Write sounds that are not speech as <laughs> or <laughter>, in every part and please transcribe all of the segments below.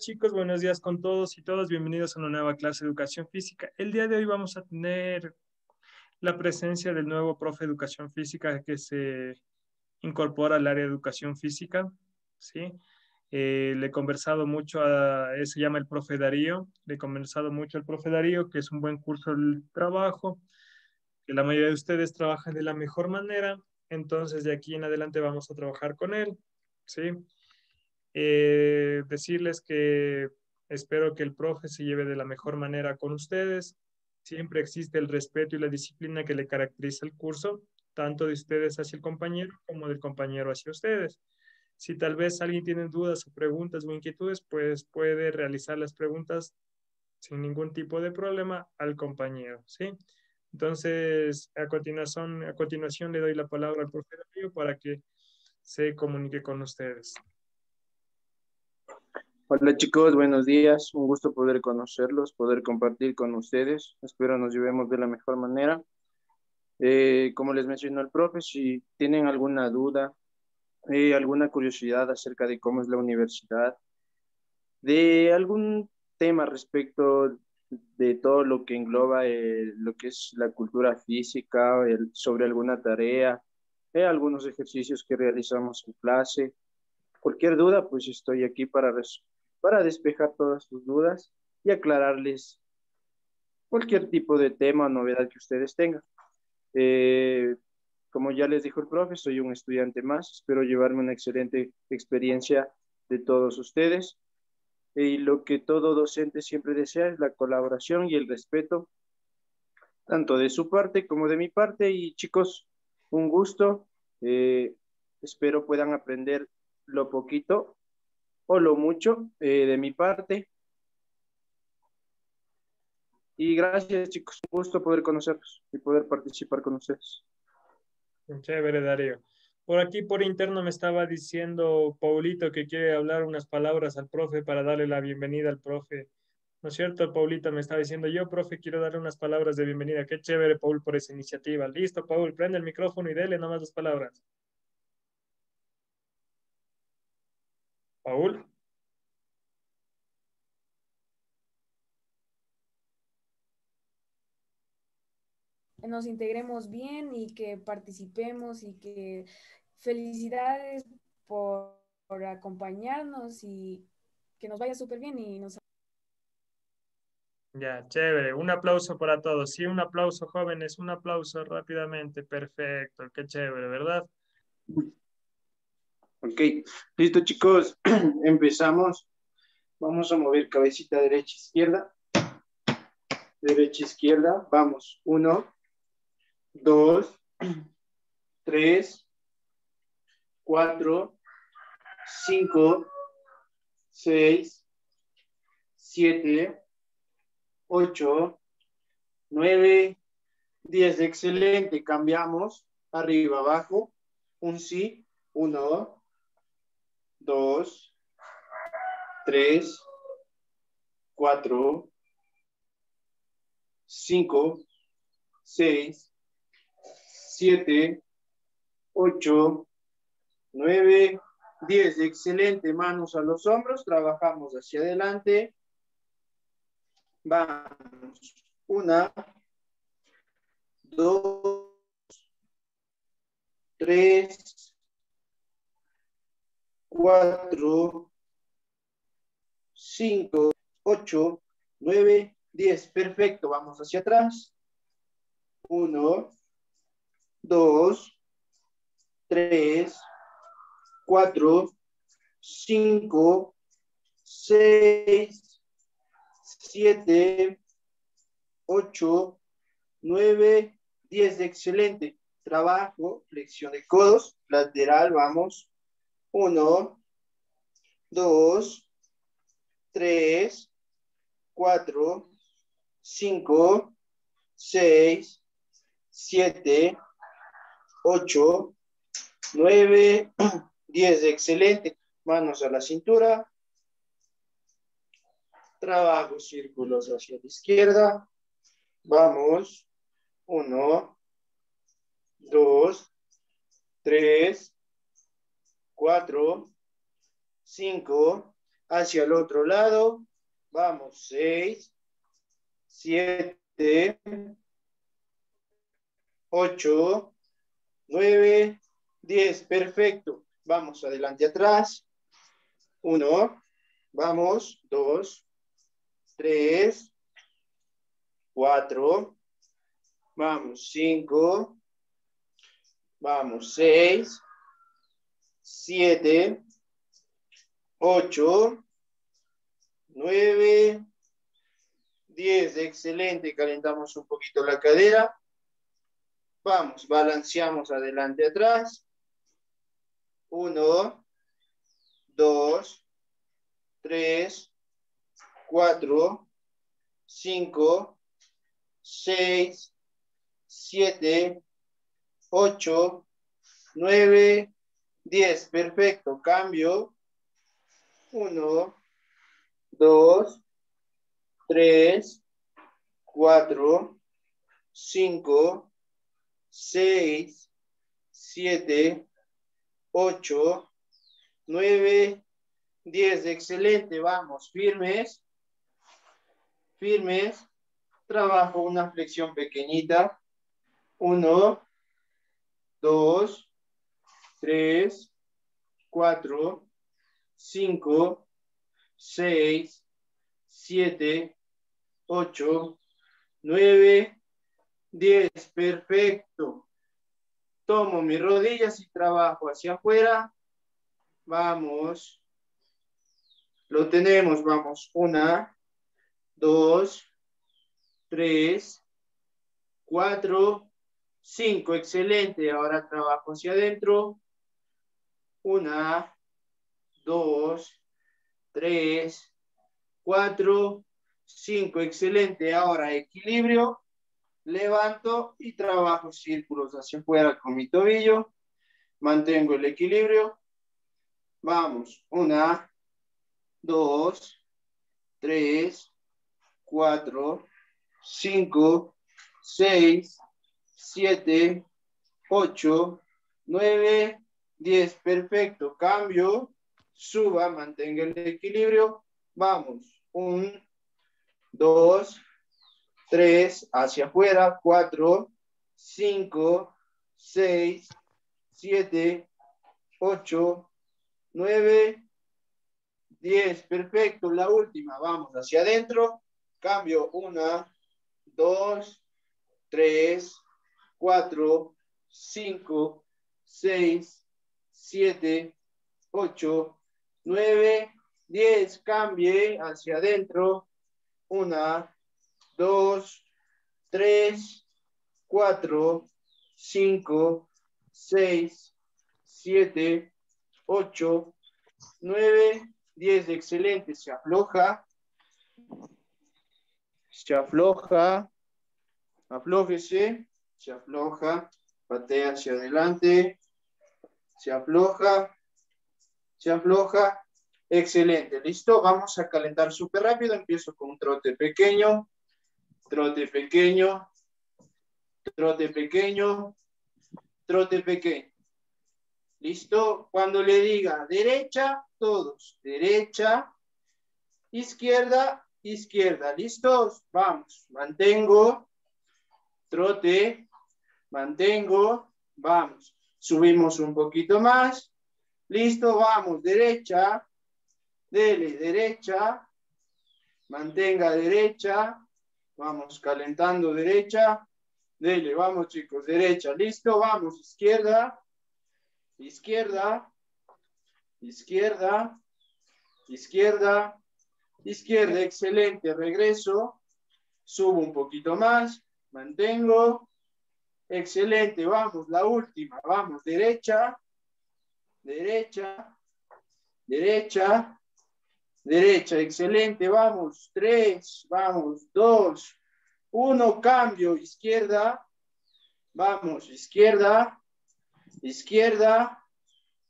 chicos, buenos días con todos y todas. Bienvenidos a una nueva clase de educación física. El día de hoy vamos a tener la presencia del nuevo profe de educación física que se incorpora al área de educación física. ¿sí? Eh, le he conversado mucho, a, se llama el profe Darío, le he conversado mucho al profe Darío, que es un buen curso del trabajo, que la mayoría de ustedes trabajan de la mejor manera, entonces de aquí en adelante vamos a trabajar con él. ¿sí? Eh, decirles que espero que el profe se lleve de la mejor manera con ustedes. Siempre existe el respeto y la disciplina que le caracteriza el curso, tanto de ustedes hacia el compañero como del compañero hacia ustedes. Si tal vez alguien tiene dudas o preguntas o inquietudes, pues puede realizar las preguntas sin ningún tipo de problema al compañero, ¿sí? Entonces, a continuación, a continuación le doy la palabra al profe para que se comunique con ustedes. Hola chicos, buenos días. Un gusto poder conocerlos, poder compartir con ustedes. Espero nos llevemos de la mejor manera. Eh, como les mencionó el profe, si tienen alguna duda, eh, alguna curiosidad acerca de cómo es la universidad, de algún tema respecto de todo lo que engloba eh, lo que es la cultura física, sobre alguna tarea, algunos ejercicios que realizamos en clase. Cualquier duda, pues estoy aquí para para despejar todas sus dudas y aclararles cualquier tipo de tema o novedad que ustedes tengan. Eh, como ya les dijo el profe, soy un estudiante más, espero llevarme una excelente experiencia de todos ustedes. Y lo que todo docente siempre desea es la colaboración y el respeto, tanto de su parte como de mi parte. Y chicos, un gusto. Eh, espero puedan aprender lo poquito o lo mucho eh, de mi parte. Y gracias, chicos. Un gusto poder conocerlos y poder participar con ustedes. Chévere, Darío. Por aquí, por interno, me estaba diciendo Paulito que quiere hablar unas palabras al profe para darle la bienvenida al profe. ¿No es cierto, Paulito? Me estaba diciendo yo, profe, quiero darle unas palabras de bienvenida. Qué chévere, Paul, por esa iniciativa. Listo, Paul, prende el micrófono y dele nomás las palabras. Paul. Nos integremos bien y que participemos y que felicidades por, acompañarnos y que nos vaya súper bien y nos... Ya, chévere. Un aplauso para todos. Sí, un aplauso, jóvenes. Un aplauso rápidamente. Perfecto. Qué chévere, ¿verdad? Ok, listo chicos, <clears throat> empezamos. Vamos a mover cabecita derecha, izquierda. Derecha, izquierda. Vamos. Uno, dos, tres, cuatro, cinco, seis, siete, ocho, nueve, diez. Excelente. Cambiamos. Arriba, abajo. Un sí. Uno, dos, tres, cuatro, cinco, seis, siete, ocho, nueve, diez. Excelente. Manos a los hombros. Trabajamos hacia adelante. Vamos. Una, dos, tres, cuatro, cinco, ocho, nueve, diez. Perfecto, vamos hacia atrás. Uno, dos, tres, cuatro, cinco, seis, siete, ocho, nueve, diez. Excelente. Trabajo, flexión de codos, lateral, vamos. Uno, dos, tres, cuatro, cinco, seis, siete, ocho, nueve, <clears throat> diez. Excelente. Manos a la cintura. Trabajo círculos hacia la izquierda. Vamos. Uno, dos, tres, cuatro, cinco, hacia el otro lado. Vamos, seis, siete, ocho, nueve, diez. Perfecto. Vamos adelante atrás. Uno, vamos, dos, tres, cuatro, vamos, cinco, vamos, seis, siete, ocho, nueve, diez. Excelente. Calentamos un poquito la cadera. Vamos, balanceamos adelante, atrás. Uno, dos, tres, cuatro, cinco, seis, siete, ocho, nueve, diez. Perfecto. Cambio. Uno, dos, tres, cuatro, cinco, seis, siete, ocho, nueve, diez. Excelente. Vamos, firmes. Firmes. Trabajo una flexión pequeñita. Uno, dos, tres, cuatro, cinco, seis, siete, ocho, nueve, diez. Perfecto. Tomo mis rodillas y trabajo hacia afuera. Vamos. Lo tenemos, vamos. Una, dos, tres, cuatro, cinco. Excelente. Ahora trabajo hacia adentro. Una, dos, tres, cuatro, cinco. Excelente. Ahora equilibrio. Levanto y trabajo círculos hacia afuera con mi tobillo. Mantengo el equilibrio. Vamos. Una, dos, tres, cuatro, cinco, seis, siete, ocho, nueve, diez. Perfecto. Cambio. Suba, mantenga el equilibrio. Vamos. Un, dos, tres, hacia afuera. Cuatro, cinco, seis, siete, ocho, nueve, diez. Perfecto. La última. Vamos hacia adentro. Cambio. Una, dos, tres, cuatro, cinco, seis, siete, ocho, nueve, diez. Cambie hacia adentro. Una, dos, tres, cuatro, cinco, seis, siete, ocho, nueve, diez. Excelente. Se afloja. Se afloja. Aflójese. Se afloja. Patea hacia adelante. Se afloja. Se afloja. Excelente. Listo. Vamos a calentar súper rápido. Empiezo con un trote pequeño. Trote pequeño. Trote pequeño. Trote pequeño. ¿Listo? Cuando le diga derecha, todos. Derecha, izquierda, izquierda. ¿Listos? Vamos. Mantengo. Trote. Mantengo. Vamos. Subimos un poquito más. Listo. Vamos. Derecha. Dele. Derecha. Mantenga derecha. Vamos calentando derecha. Dele. Vamos chicos. Derecha. Listo. Vamos. Izquierda. Izquierda. Izquierda. Izquierda. Izquierda. Excelente. Regreso. Subo un poquito más. Mantengo. Excelente. Vamos. La última. Vamos. Derecha. Derecha. Derecha. Derecha. Excelente. Vamos. Tres. Vamos. Dos. Uno. Cambio. Izquierda. Vamos. Izquierda izquierda,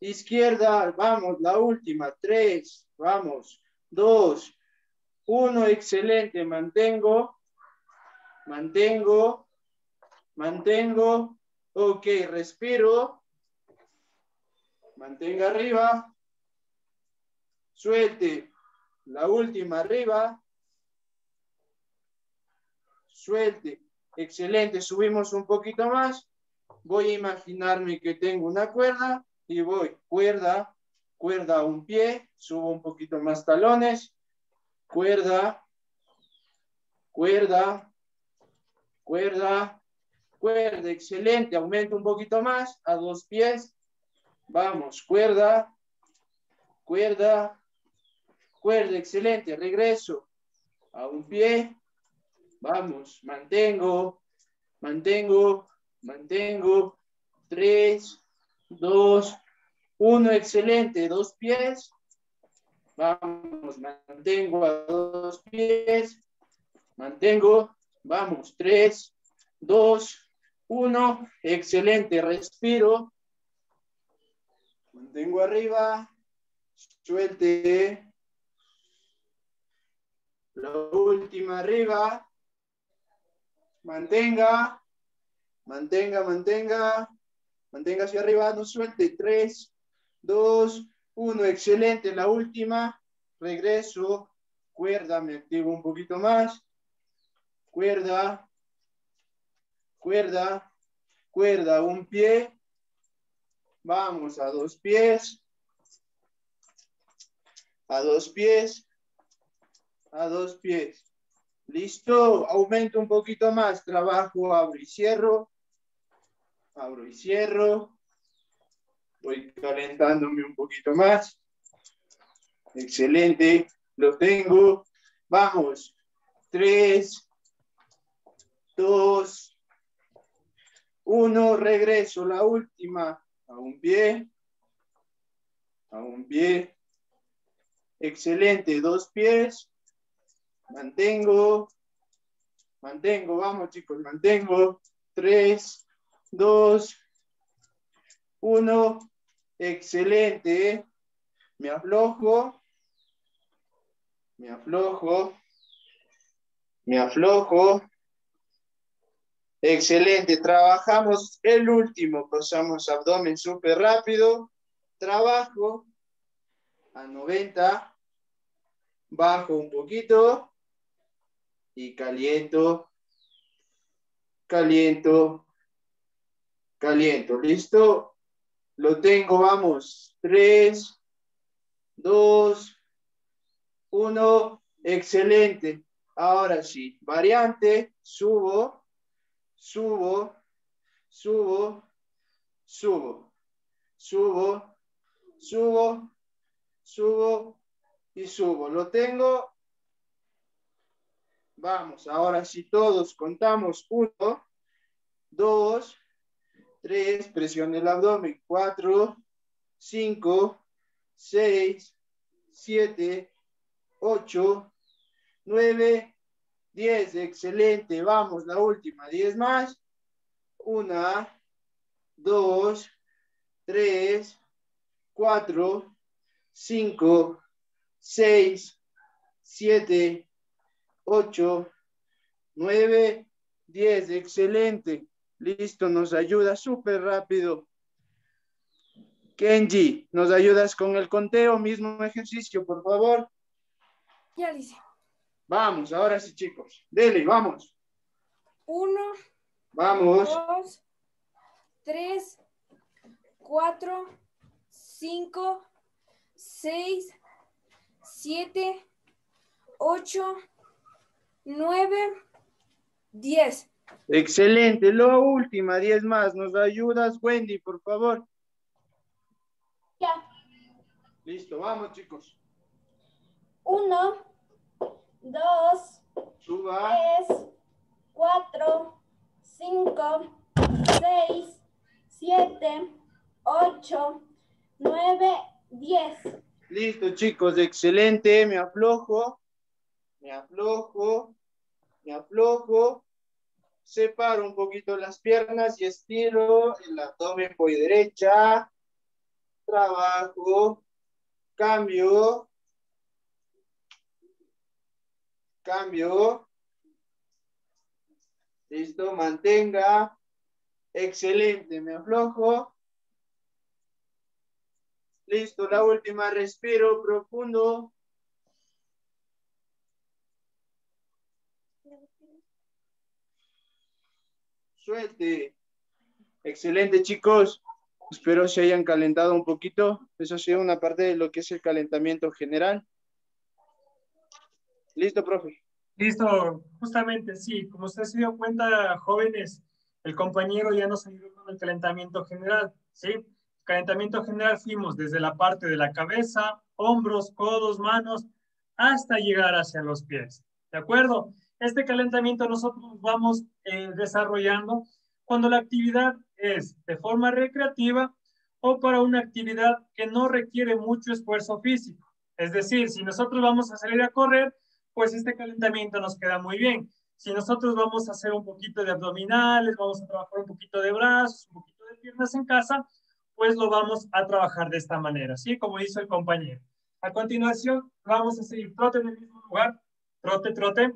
izquierda, vamos, la última, tres, vamos, dos, uno, excelente, mantengo, mantengo, mantengo, ok, respiro, mantenga arriba, suelte, La última arriba. Suelte. Excelente. Subimos un poquito más. Voy a imaginarme que tengo una cuerda y voy cuerda, cuerda a un pie. Subo un poquito más talones. Cuerda, cuerda, cuerda, cuerda. Excelente. Aumento un poquito más a dos pies. Vamos, cuerda, cuerda, cuerda, excelente, regreso. A un pie, vamos, mantengo, mantengo, mantengo, tres, dos, uno, excelente, dos pies, vamos, mantengo a dos pies, mantengo, vamos, tres, dos, uno, excelente, respiro, mantengo arriba, suelte, la última arriba. Mantenga. Mantenga, mantenga. Mantenga hacia arriba, no suelte. Tres, dos, uno. Excelente. La última. Regreso. Cuerda, me activo un poquito más. Cuerda. Cuerda. Cuerda, un pie. Vamos a dos pies. A dos pies a dos pies. Listo, aumento un poquito más, trabajo, abro y cierro, abro y cierro, voy calentándome un poquito más. Excelente, lo tengo. Vamos, tres, dos, uno, regreso, la última, a un pie, a un pie. Excelente, dos pies, Mantengo. Mantengo, vamos chicos, mantengo. Tres, dos, uno. Excelente. Me aflojo. Me aflojo. Me aflojo. Excelente. Trabajamos el último. Pasamos abdomen súper rápido. Trabajo a 90. Bajo un poquito y caliento, caliento, caliento. ¿Listo? Lo tengo, vamos. Tres, dos, uno. Excelente. Ahora sí, variante, subo, subo, subo, subo, subo, subo, subo y subo. Lo tengo Vamos, ahora sí todos contamos. Uno, dos, tres, presión el abdomen. Cuatro, cinco, seis, siete, ocho, nueve, diez. Excelente. Vamos, la última. Diez más. Una, dos, tres, cuatro, cinco, seis, siete, 8, 9, 10. Excelente. Listo, nos ayuda súper rápido. Kenji, ¿nos ayudas con el conteo? Mismo ejercicio, por favor. Ya dice. Vamos, ahora sí, chicos. Dele, vamos. Uno. Vamos. Dos. Tres. Cuatro. Cinco. Seis. Siete. Ocho. 9, 10. Excelente. La última, 10 más. ¿Nos ayudas, Wendy, por favor? Ya. Listo, vamos, chicos. 1, 2, 3, 4, 5, 6, 7, 8, 9, 10. Listo, chicos, excelente. Me aflojo, me aflojo, me aflojo, separo un poquito las piernas y estiro el abdomen voy derecha, trabajo, cambio, cambio, listo, mantenga, excelente, me aflojo, listo, la última, respiro profundo, Suelte. Excelente, chicos. Espero se hayan calentado un poquito. Eso ha sido una parte de lo que es el calentamiento general. Listo, profe. Listo, justamente sí. Como usted se dio cuenta, jóvenes, el compañero ya nos ayudó con el calentamiento general, ¿sí? Calentamiento general fuimos desde la parte de la cabeza, hombros, codos, manos, hasta llegar hacia los pies. ¿De acuerdo? Este calentamiento nosotros vamos eh, desarrollando cuando la actividad es de forma recreativa o para una actividad que no requiere mucho esfuerzo físico. Es decir, si nosotros vamos a salir a correr, pues este calentamiento nos queda muy bien. Si nosotros vamos a hacer un poquito de abdominales, vamos a trabajar un poquito de brazos, un poquito de piernas en casa, pues lo vamos a trabajar de esta manera, ¿sí? Como hizo el compañero. A continuación, vamos a seguir trote en el mismo lugar, trote, trote,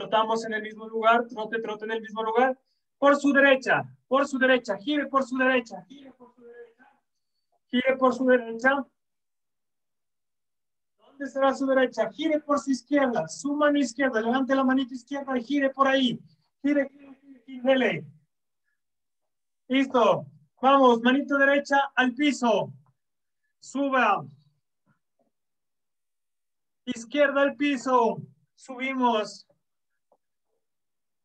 trotamos en el mismo lugar, trote, trote en el mismo lugar, por su derecha, por su derecha, gire por su derecha, gire por su derecha. ¿Dónde será su derecha? Gire por su izquierda, su mano izquierda, levante la manita izquierda y gire por ahí. Gire, gire, gire, gire. Listo. Vamos, manito derecha al piso. Suba. Izquierda al piso. Subimos.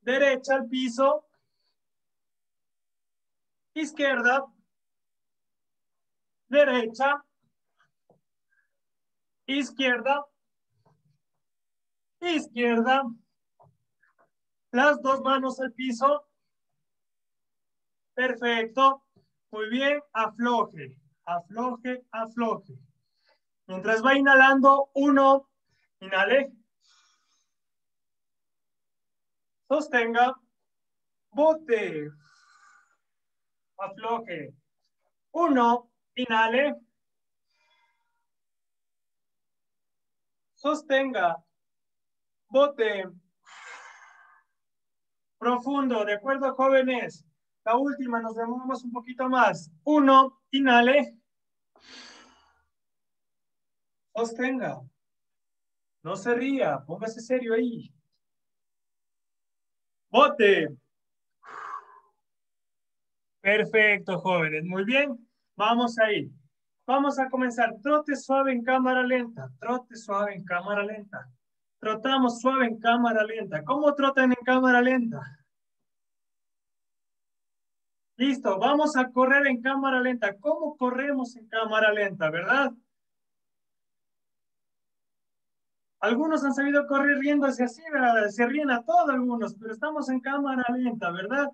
Derecha al piso izquierda, derecha, izquierda, izquierda, las dos manos al piso. Perfecto. Muy bien, afloje, afloje, afloje. Mientras va inhalando, uno, inhale. Sostenga, bote, afloje. Uno, inhale. Sostenga. Bote. Profundo, ¿de acuerdo, jóvenes? La última, nos demoramos un poquito más. Uno, inhale. Sostenga. No se ría, póngase serio ahí. Bote. Perfecto, jóvenes. Muy bien. Vamos ahí. Vamos a comenzar. Trote suave en cámara lenta. Trote suave en cámara lenta. Trotamos suave en cámara lenta. ¿Cómo trotan en cámara lenta? Listo. Vamos a correr en cámara lenta. ¿Cómo corremos en cámara lenta, verdad? Algunos han sabido correr riéndose así, ¿verdad? Se ríen a todos algunos, pero estamos en cámara lenta, ¿verdad?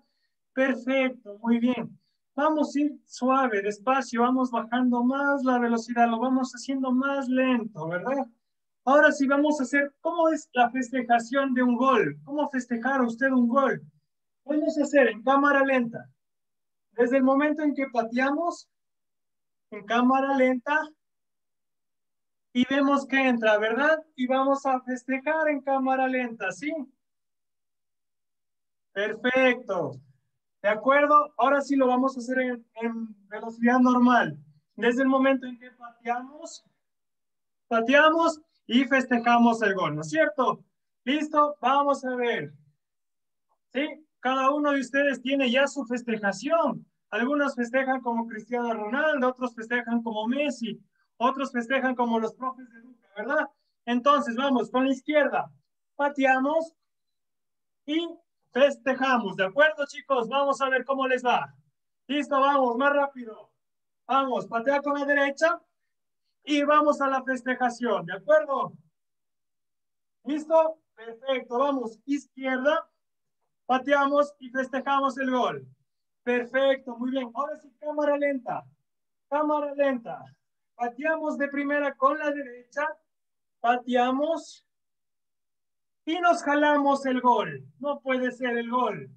Perfecto, muy bien. Vamos a ir suave, despacio, vamos bajando más la velocidad, lo vamos haciendo más lento, ¿verdad? Ahora sí vamos a hacer, ¿cómo es la festejación de un gol? ¿Cómo festejar usted un gol? Vamos a hacer en cámara lenta. Desde el momento en que pateamos, en cámara lenta, y vemos que entra, ¿verdad? Y vamos a festejar en cámara lenta, ¿sí? Perfecto. ¿De acuerdo? Ahora sí lo vamos a hacer en, velocidad normal. Desde el momento en que pateamos, pateamos y festejamos el gol, ¿no es cierto? ¿Listo? Vamos a ver. ¿Sí? Cada uno de ustedes tiene ya su festejación. Algunos festejan como Cristiano Ronaldo, otros festejan como Messi, otros festejan como los profes de Luca, ¿verdad? Entonces, vamos, con la izquierda, pateamos y Festejamos, ¿de acuerdo, chicos? Vamos a ver cómo les va. Listo, vamos, más rápido. Vamos, patea con la derecha y vamos a la festejación, ¿de acuerdo? ¿Listo? Perfecto, vamos, izquierda, pateamos y festejamos el gol. Perfecto, muy bien. Ahora sí, cámara lenta, cámara lenta. Pateamos de primera con la derecha, pateamos y nos jalamos el gol. No puede ser el gol.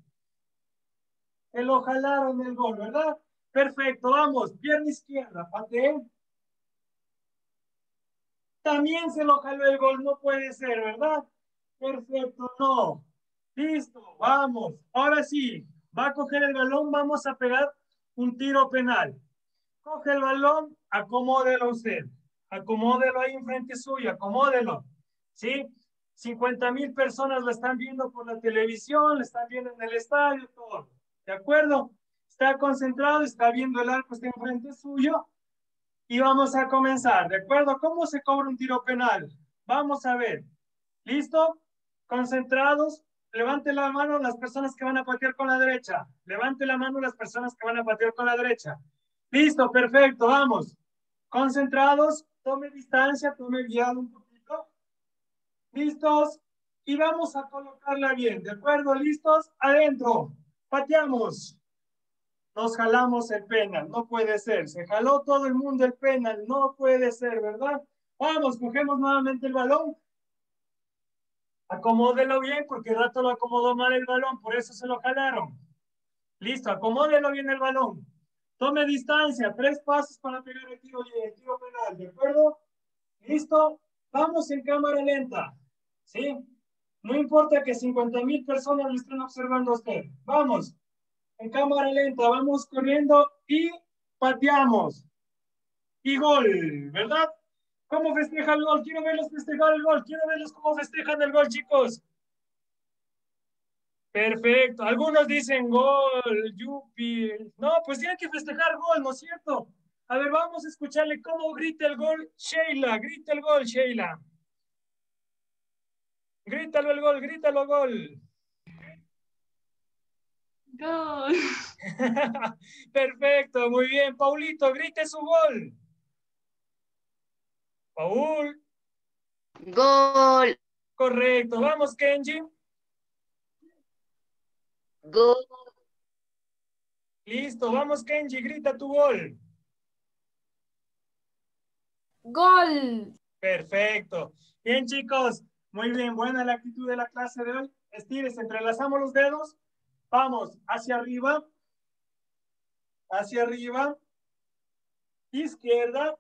Se lo jalaron el gol, ¿verdad? Perfecto, vamos, pierna izquierda, pateé. También se lo jaló el gol, no puede ser, ¿verdad? Perfecto, no. Listo, vamos. Ahora sí, va a coger el balón, vamos a pegar un tiro penal. Coge el balón, acomódelo usted. Acomódelo ahí enfrente suyo, acomódelo. ¿Sí? 50 mil personas lo están viendo por la televisión, lo están viendo en el estadio, todo. ¿De acuerdo? Está concentrado, está viendo el arco, está enfrente suyo. Y vamos a comenzar, ¿de acuerdo? ¿Cómo se cobra un tiro penal? Vamos a ver. ¿Listo? Concentrados. Levante la mano las personas que van a patear con la derecha. Levante la mano las personas que van a patear con la derecha. Listo, perfecto, vamos. Concentrados, tome distancia, tome guiado un poquito. ¿Listos? Y vamos a colocarla bien, ¿de acuerdo? ¿Listos? Adentro. Pateamos. Nos jalamos el penal, no puede ser. Se jaló todo el mundo el penal, no puede ser, ¿verdad? Vamos, cogemos nuevamente el balón. Acomódelo bien porque el rato lo acomodó mal el balón, por eso se lo jalaron. Listo, acomódelo bien el balón. Tome distancia, tres pasos para pegar el tiro, tiro penal, ¿de acuerdo? Listo, vamos en cámara lenta, ¿sí? No importa que 50 mil personas lo estén observando a usted. Vamos, en cámara lenta, vamos corriendo y pateamos. Y gol, ¿verdad? ¿Cómo festeja el gol? Quiero verlos festejar el gol. Quiero verlos cómo festejan el gol, chicos. Perfecto. Algunos dicen gol, yupi. No, pues tienen que festejar gol, ¿no es cierto? A ver, vamos a escucharle cómo grita el gol Sheila. Grita el gol, Sheila. Grítalo el gol, grítalo gol. Gol. <laughs> Perfecto, muy bien. Paulito, grite su gol. Paul. Gol. Correcto. Vamos, Kenji. Gol. Listo, vamos, Kenji, grita tu gol. Gol. Perfecto. Bien, chicos. Muy bien, buena la actitud de la clase de hoy. Estires, entrelazamos los dedos. Vamos hacia arriba. Hacia arriba. Izquierda.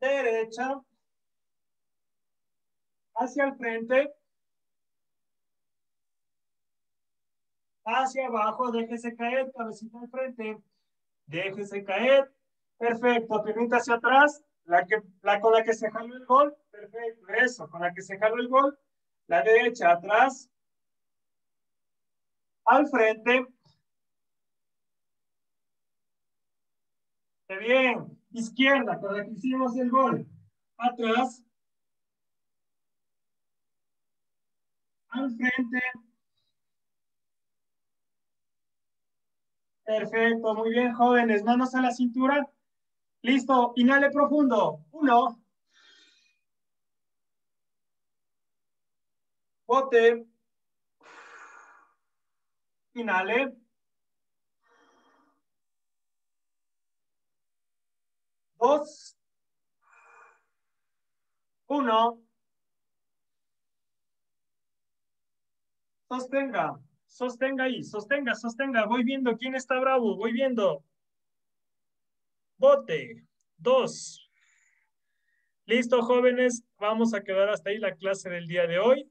Derecha. Hacia el frente. Hacia abajo, déjese caer, cabecita al frente. Déjese caer. Perfecto, permita hacia atrás. La, que, la con la que se jaló el gol. Perfecto, eso, con la que se jaló el gol. La derecha atrás. Al frente. Bien. Izquierda, con la que hicimos el gol. Atrás. Al frente. Perfecto, muy bien, jóvenes. Manos a la cintura. Listo, inhale profundo. Uno. Bote. Inhale. Dos. Uno. Sostenga. Sostenga ahí, sostenga, sostenga. Voy viendo quién está bravo, voy viendo. Bote. Dos. Listo, jóvenes. Vamos a quedar hasta ahí la clase del día de hoy.